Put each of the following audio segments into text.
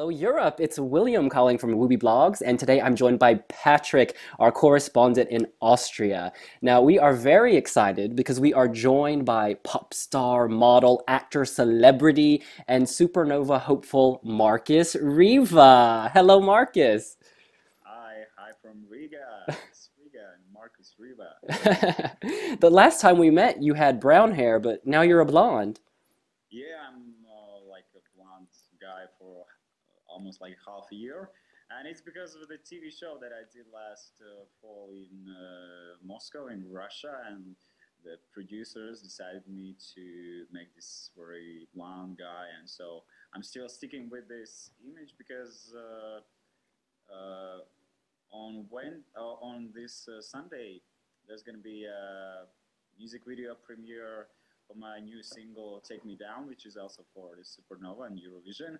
Hello, Europe. It's William calling from wiwibloggs, and today I'm joined by Patrick, our correspondent in Austria. Now, we are very excited because we are joined by pop star, model, actor, celebrity, and supernova hopeful Markus Riva. Hello, Markus. Hi, hi from Riga. It's Riga and Markus Riva. the last time we met, you had brown hair, but now you're a blonde. Yeah, I'm uh, like a blonde guy for almost like half a year. And it's because of the TV show that I did last uh, fall in uh, Moscow, in Russia. And the producers decided me to make this very blonde guy. And so I'm still sticking with this image because uh, uh, on when uh, on this uh, Sunday, there's going to be a music video premiere for my new single "Take Me Down," which is also for the Supernova and Eurovision.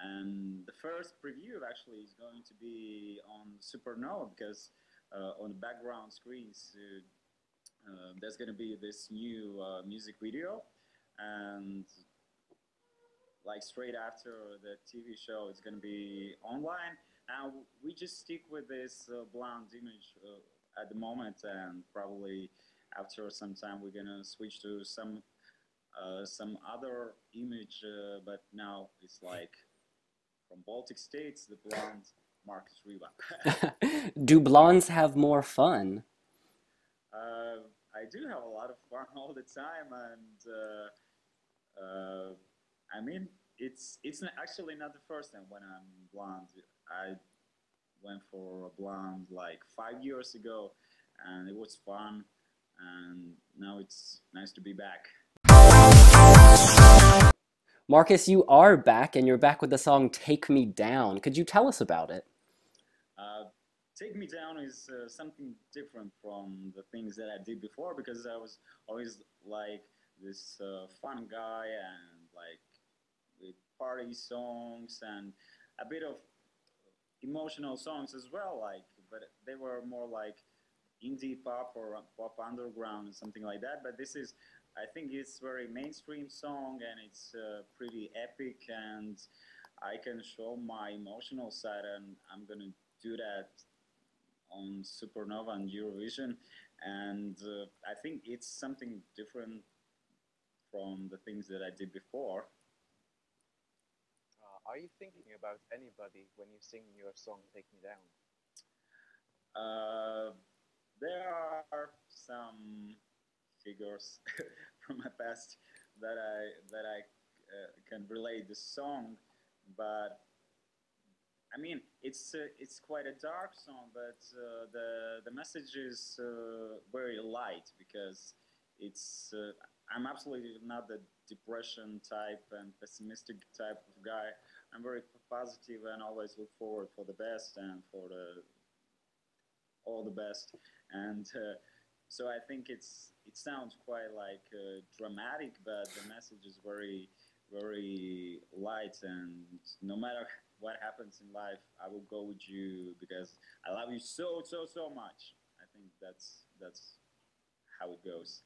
And the first preview actually is going to be on Supernova because uh, on the background screens uh, uh, there's going to be this new uh, music video, and like straight after the TV show, it's going to be online. And we just stick with this uh, blonde image at the moment, and probably after some time we're gonna switch to some uh, some other image. Uh, but now it's like from Baltic states, the blonde Markus Riva. Do blondes have more fun? Uh, I do have a lot of fun all the time, and uh, uh, I mean, it's it's actually not the first time when I'm blonde. I went for a blonde like five years ago, and it was fun. And now it's nice to be back. Markus, you are back, and you're back with the song "Take Me Down." Could you tell us about it? Uh, Take Me Down is uh, something different from the things that I did before because I was always like this uh, fun guy and like with party songs and a bit of emotional songs as well, like, but they were more like indie pop or pop underground and something like that. But this is, I think, it's very mainstream song and it's uh, pretty epic, and I can show my emotional side, and I'm gonna do that on Supernova and Eurovision, and uh, I think it's something different from the things that I did before. Are you thinking about anybody when you sing your song "Take Me Down"? Uh, there are some figures from my past that I that I uh, can relate the song, but I mean it's uh, it's quite a dark song, but uh, the the message is uh, very light because it's uh, I'm absolutely not the depression type and pessimistic type of guy. I'm very positive and always look forward for the best and for the all the best. And uh, so I think it's it sounds quite like uh, dramatic, but the message is very very light. And no matter what happens in life, I will go with you because I love you so so so much. I think that's that's how it goes.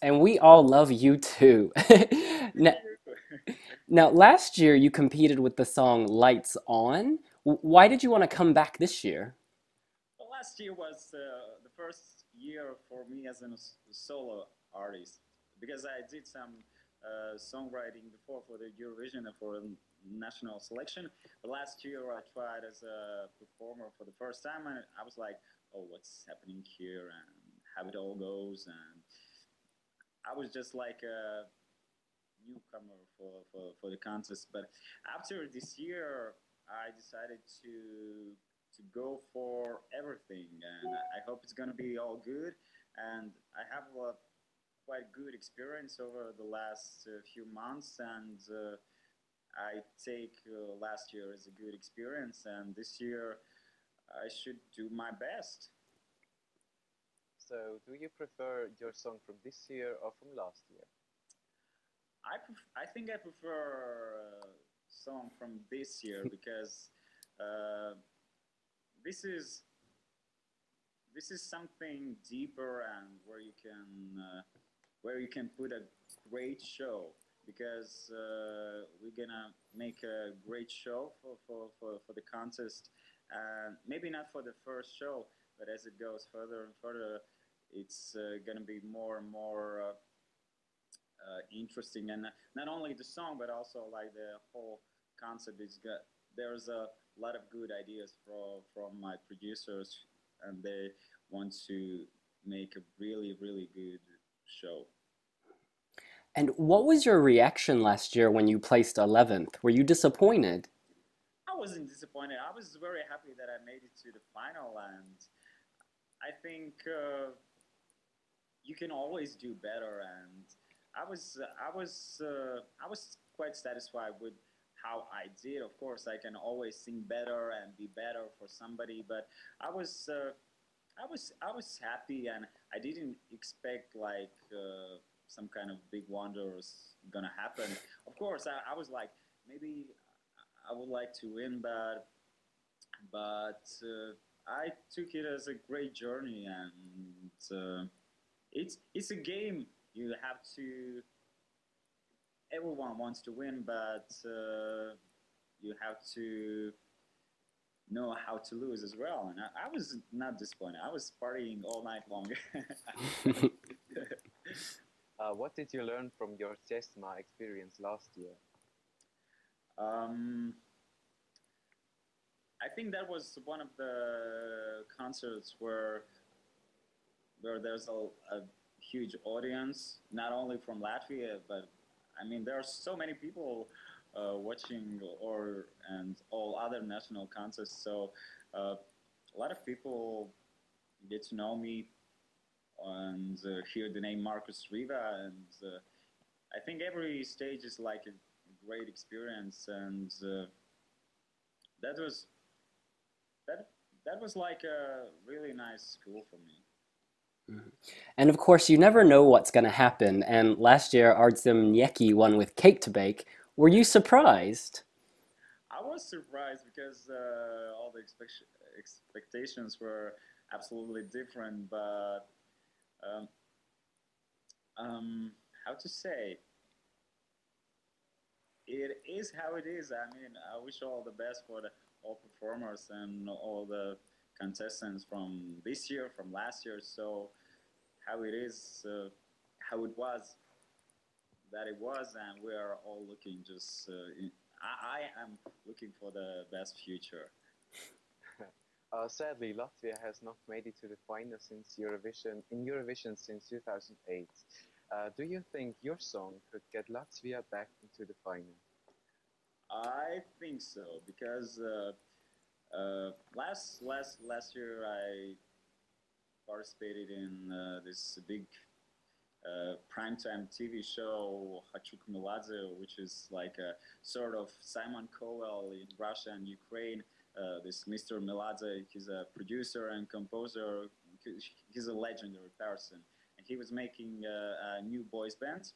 And we all love you too. now, now, last year you competed with the song Lights On. Why did you want to come back this year? Well, last year was uh, the first year for me as a solo artist because I did some uh, songwriting before for the Eurovision and for national selection. But last year I tried as a performer for the first time and I was like, oh, what's happening here and how it all goes. And I was just like a newcomer for, for, for the contest. But after this year, I decided to to go for everything, and I hope it's gonna be all good. And I have a quite good experience over the last uh, few months, and uh, I take uh, last year as a good experience, and this year I should do my best. So, do you prefer your song from this year or from last year? I pref- I think I prefer a song from this year because uh, this is this is something deeper and where you can uh, where you can put a great show because uh, we're gonna make a great show for, for, for, for the contest. And maybe not for the first show, but as it goes further and further, it's uh, gonna be more and more uh, uh, interesting. And not only the song, but also like the whole concept is good. There's a lot of good ideas from from my producers, and they want to make a really really good show. And what was your reaction last year when you placed 11th? Were you disappointed? I wasn't disappointed. I was very happy that I made it to the final, and I think uh, you can always do better. And I was, I was, uh, I was quite satisfied with how I did. Of course, I can always sing better and be better for somebody, but I was. Uh, I was I was happy and I didn't expect like uh, some kind of big wonder was gonna happen. Of course, I, I was like, maybe I would like to win, but but uh, I took it as a great journey, and uh, it's it's a game. You have to. Everyone wants to win, but uh, you have to know how to lose as well. And I, I was not disappointed. I was partying all night long. Uh, what did you learn from your Dziesma experience last year? Um, I think that was one of the concerts where where there's a, a, huge audience, not only from Latvia, but I mean there are so many people uh, watching or and all other national concerts. So uh, a lot of people get to know me and uh, hear the name Markus Riva. And uh, I think every stage is like a great experience, and uh, that was that that was like a really nice school for me. And of course, you never know what's going to happen. And last year, Aarzemnieki won with Cake to Bake. Were you surprised? I was surprised because uh, all the expect- expectations were absolutely different, but um, um, how to say it is how it is. I mean, I wish all the best for the all performers and all the contestants from this year, from last year. So how it is, uh, how it was, that it was, and we are all looking just. Uh, in, I, I am looking for the best future. Uh, sadly, Latvia has not made it to the final since Eurovision in Eurovision since 2008. Uh, do you think your song could get Latvia back into the final? I think so because uh, uh last last last year I participated in uh, this big uh, primetime TV show Hachuk Meladze, which is like a sort of Simon Cowell in Russia and Ukraine. Uh, this Mr. Meladze, he's a producer and composer. He's a legendary person. And he was making uh, a new boys band.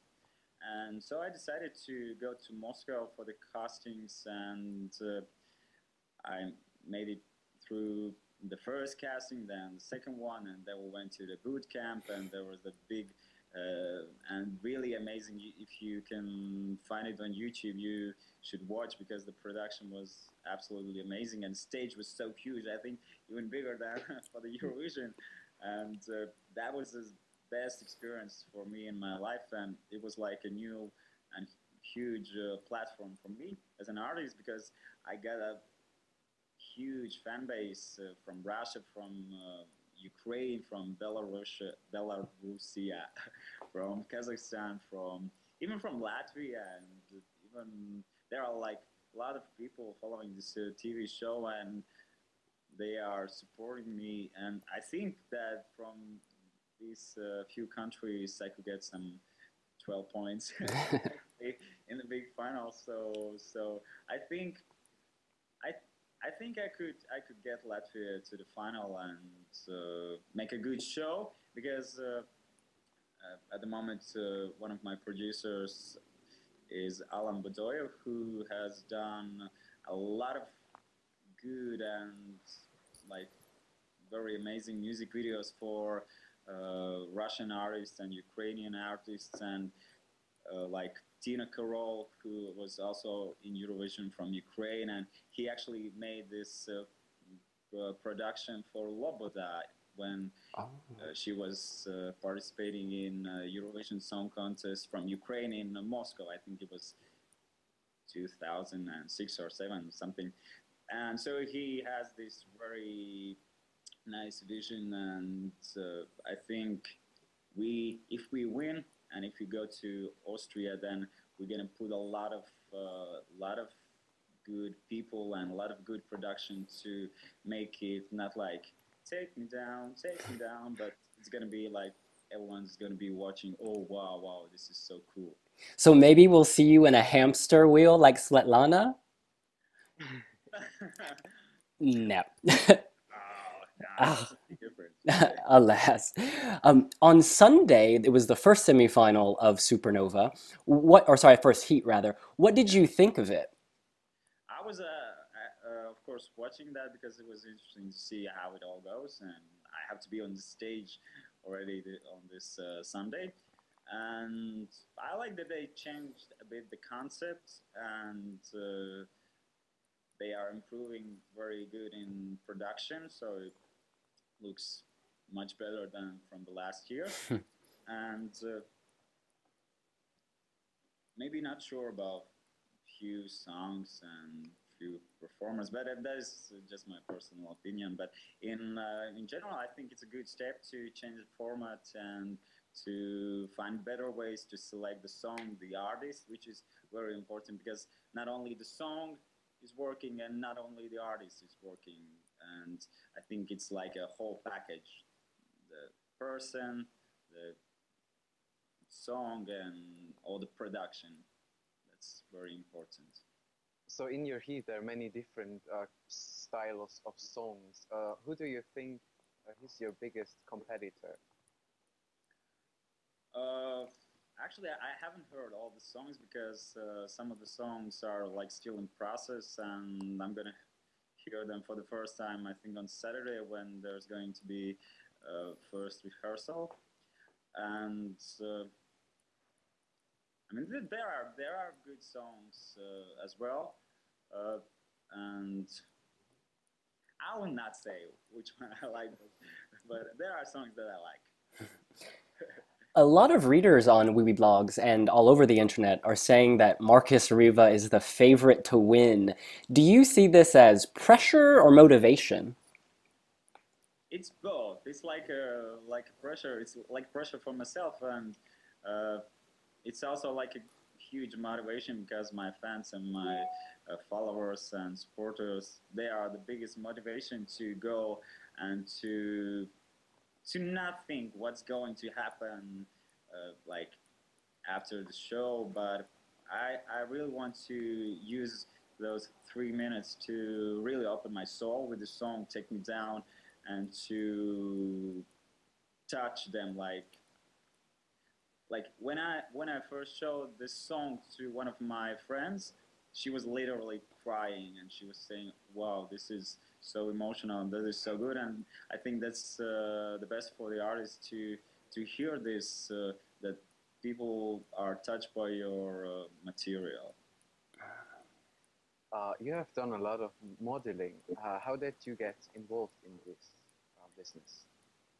And so I decided to go to Moscow for the castings, and uh, I made it through the first casting, then the second one, and then we went to the boot camp, and there was a big uh, and really amazing. If you can find it on YouTube, you should watch because the production was absolutely amazing and stage was so huge. I think even bigger than for the Eurovision, and uh, that was the best experience for me in my life. And it was like a new and huge uh, platform for me as an artist because I got a huge fan base uh, from Russia, from uh, Ukraine, from Belarus, Belarusia, from Kazakhstan, from even from Latvia, and even there are like a lot of people following this uh, TV show, and they are supporting me. And I think that from these uh, few countries, I could get some 12 points in the big final. So, so I think I I think I could I could get Latvia to the final and uh, make a good show because uh, uh, at the moment uh, one of my producers is Alan Badoev who has done a lot of good and like very amazing music videos for uh, Russian artists and Ukrainian artists and like Tina Karol, who was also in Eurovision from Ukraine, and he actually made this uh, uh, production for Loboda when Oh. uh, she was uh, participating in uh, Eurovision Song Contest from Ukraine in Moscow. I think it was 2006 or 7 something. And so he has this very nice vision, and uh, I think we, if we win, and if you go to Austria, then we're gonna put a lot of, uh, lot of good people and a lot of good production to make it not like take me down, take me down, but it's gonna be like everyone's gonna be watching. Oh wow, wow, this is so cool. So maybe we'll see you in a hamster wheel like Svetlana? No. Oh, nah, Alas. Um, on Sunday, it was the first semifinal of Supernova. What, or sorry, first heat rather. What did you think of it? I was, uh, uh, of course, watching that because it was interesting to see how it all goes, and I have to be on the stage already on this uh, Sunday. And I like that they changed a bit the concept, and uh, they are improving very good in production, so it looks much better than from the last year. and uh, maybe not sure about few songs and few performers, but that is just my personal opinion. But in uh, in general, I think it's a good step to change the format and to find better ways to select the song, the artist, which is very important because not only the song is working and not only the artist is working, and I think it's like a whole package. The person, the song, and all the production. That's very important. So in your heat, there are many different uh, styles of songs. Uh, who do you think uh, is your biggest competitor? Uh, actually, I haven't heard all the songs because uh, some of the songs are like still in process, and I'm gonna hear them for the first time. I think on Saturday when there's going to be first rehearsal, and uh, I mean there are there are good songs uh, as well, uh, and I will not say which one I like, but, there are songs that I like. A lot of readers on wiwibloggs and all over the internet are saying that Markus Riva is the favorite to win. Do you see this as pressure or motivation? It's both. It's like a like pressure. It's like pressure for myself, and uh, it's also like a huge motivation because my fans and my uh, followers and supporters they are the biggest motivation to go and to to not think what's going to happen uh, like after the show, but I I really want to use those three minutes to really open my soul with the song "Take Me Down" and to touch them like like when I when I first showed this song to one of my friends, she was literally crying and she was saying, "Wow, this is so emotional and this is so good." And I think that's uh, the best for the artist to to hear this uh, that people are touched by your uh, material. Uh, you have done a lot of modeling. Uh, how did you get involved in this business?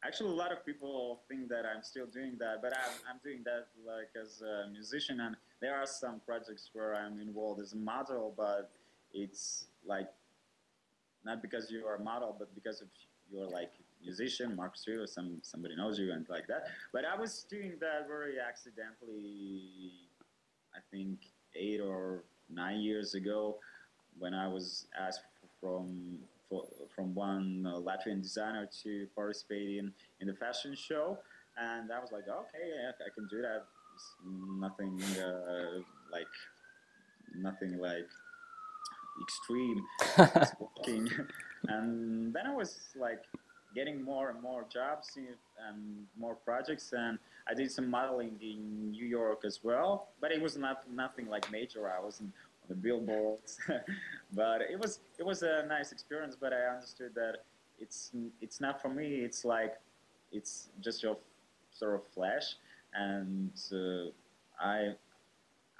Actually, a lot of people think that I'm still doing that, but I'm, I'm doing that like as a musician, and there are some projects where I'm involved as a model, but it's like not because you are a model, but because of you're like musician, Markus Riva, some somebody knows you and like that. But I was doing that very accidentally. I think eight or nine years ago, when I was asked from for, from one uh, Latvian designer to participate in, in the fashion show, and I was like, okay, I can do that. It's nothing uh, like nothing like extreme. Walking, and then I was like getting more and more jobs and more projects, and I did some modeling in New York as well. But it was not nothing like major. I wasn't the billboards. but it was it was a nice experience. But I understood that it's it's not for me. It's like it's just your sort of flash, and uh, I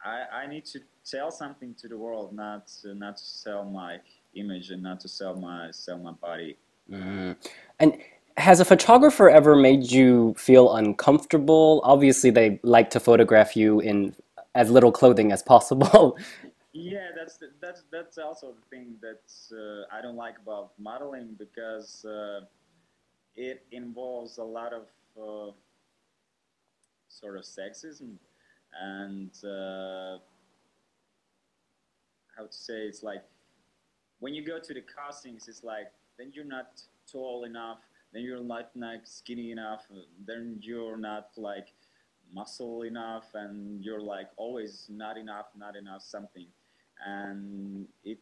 I, I need to tell something to the world, not to, not to sell my image and not to sell my sell my body. Mm. And has a photographer ever made you feel uncomfortable? Obviously, they like to photograph you in as little clothing as possible. Yeah, that's the, that's that's also the thing that uh, I don't like about modeling because uh, it involves a lot of uh, sort of sexism and uh, how to say it's like when you go to the castings, it's like then you're not tall enough, then you're not like skinny enough, then you're not like muscle enough, and you're like always not enough, not enough something, and it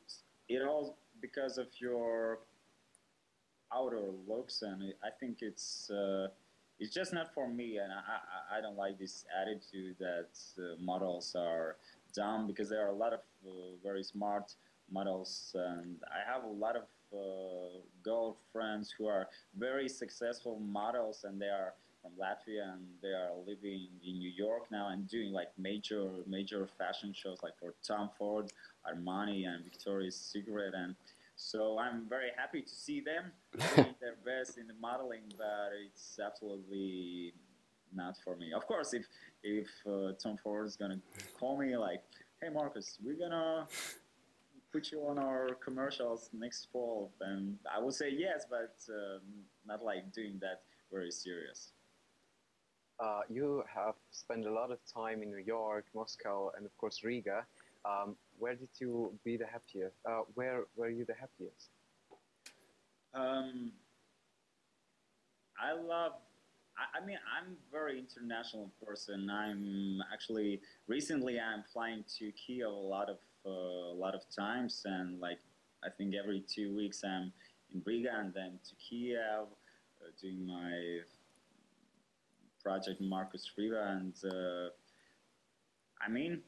it all because of your outer looks, and I think it's. Uh, it's just not for me, and I, I, I don't like this attitude that uh, models are dumb because there are a lot of uh, very smart models, and I have a lot of uh, girlfriends who are very successful models, and they are from Latvia, and they are living in New York now and doing like major major fashion shows, like for Tom Ford, Armani, and Victoria's Secret, and so I'm very happy to see them doing their best in the modeling, but it's absolutely not for me. Of course, if if uh, Tom Ford is gonna call me like, "Hey Markus, we're gonna put you on our commercials next fall," then I would say yes, but um, not like doing that very serious. Uh, you have spent a lot of time in New York, Moscow, and of course Riga. Um, where did you be the happiest? Uh, where were you the happiest? Um, I love. I, I mean, I'm very international person. I'm actually recently I'm flying to Kiev a lot of uh, a lot of times, and like I think every two weeks I'm in Riga and then to Kiev uh, doing my project Markus Riva, and uh, I mean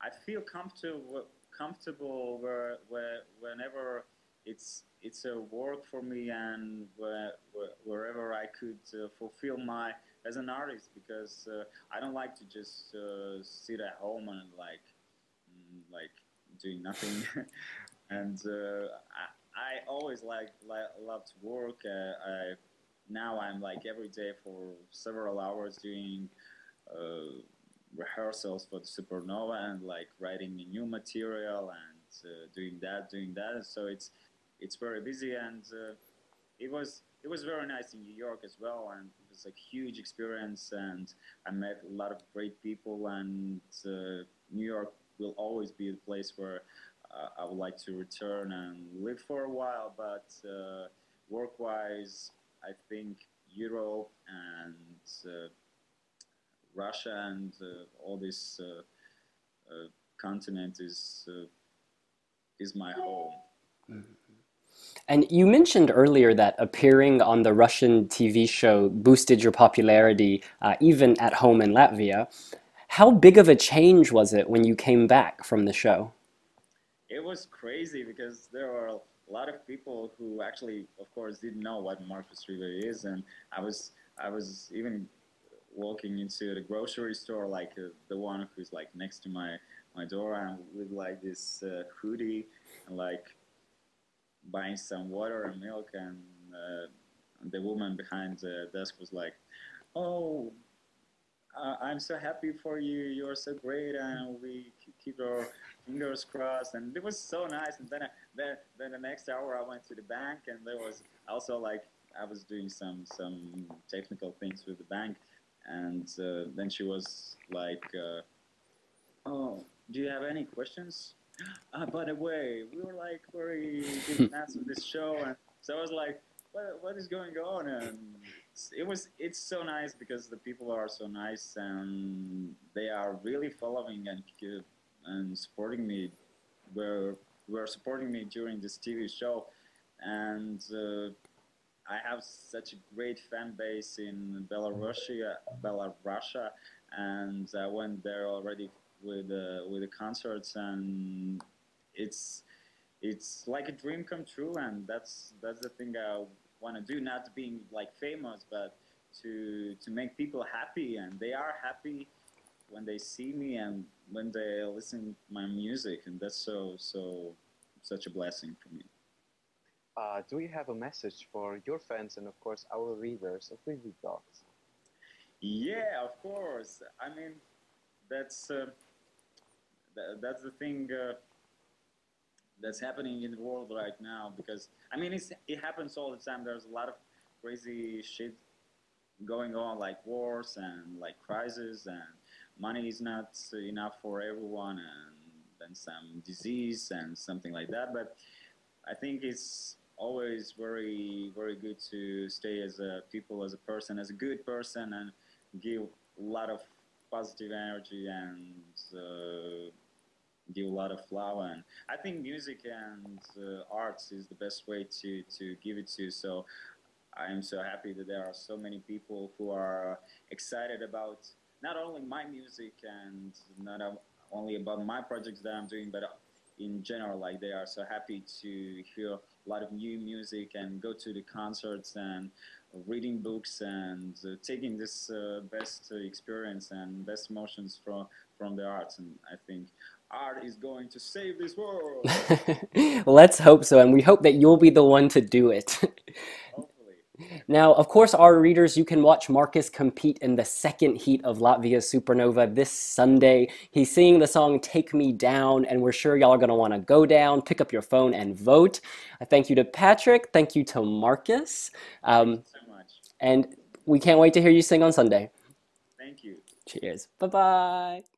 I feel comfortable comfortable where, where whenever it's it's a work for me and where, where, wherever I could uh, fulfill my as an artist because uh, I don't like to just uh, sit at home and like mm, like doing nothing. And uh, I, I always like, like love to work. Uh, I now I'm like every day for several hours doing uh, rehearsals for the supernova and like writing new material and uh, doing that doing that. So it's it's very busy and uh, it was it was very nice in new york as well and it was a huge experience and i met a lot of great people and uh, new york will always be the place where uh, i would like to return and live for a while but uh, work wise i think europe and uh, Russia and uh, all this uh, uh, continent is is my home. Mm-hmm. And you mentioned earlier that appearing on the Russian TV show boosted your popularity uh, even at home in Latvia. How big of a change was it when you came back from the show? It was crazy because there were a lot of people who actually, of course, didn't know what Markus Riva is, and I was I was even walking into the grocery store, like uh, the one who's like next to my my door, and with like this uh, hoodie, and like buying some water and milk, and uh, the woman behind the desk was like, "Oh, I'm so happy for you. You're so great, and we keep our fingers crossed." And it was so nice. And then, then, then the next hour, I went to the bank, and there was also like I was doing some some technical things with the bank, and uh, then she was like, uh, "Oh, do you have any questions?" Uh, by the way, we were like very of this show, and so I was like, "What, what is going on?" And it was it's so nice because the people are so nice and they are really following and and supporting me. Were were supporting me during this TV show, and uh, I have such a great fan base in Belarusia, Belarusia, and I went there already with uh, with the concerts, and it's it's like a dream come true, and that's that's the thing I want to do. Not being like famous, but to to make people happy, and they are happy, when they see me and when they listen to my music, and that's so so such a blessing for me. Uh, do you have a message for your fans and, of course, our readers of Weebly Blogs? Yeah, of course. I mean, that's uh, th- that's the thing uh, that's happening in the world right now. Because I mean, it's, it happens all the time. There's a lot of crazy shit going on, like wars and like crises, and money is not enough for everyone, and then some disease and something like that. But I think it's always very very good to stay as a people as a person as a good person and give a lot of positive energy and uh, give a lot of love and i think music and uh, arts is the best way to to give it to so i am so happy that there are so many people who are excited about not only my music and not only about my projects that i'm doing but in general like they are so happy to hear a lot of new music and go to the concerts and reading books and uh, taking this uh, best experience and best emotions from from the arts. And i think art is going to save this world. Let's hope so and we hope that you'll be the one to do it Now, of course, our readers, you can watch Markus compete in the second heat of Latvia Supernova this Sunday. He's singing the song Take Me Down, and we're sure y'all are going to want to go down, pick up your phone, and vote. Thank you to Patrick. Thank you to Markus. Um, so much. And we can't wait to hear you sing on Sunday. Thank you. Cheers. Bye bye.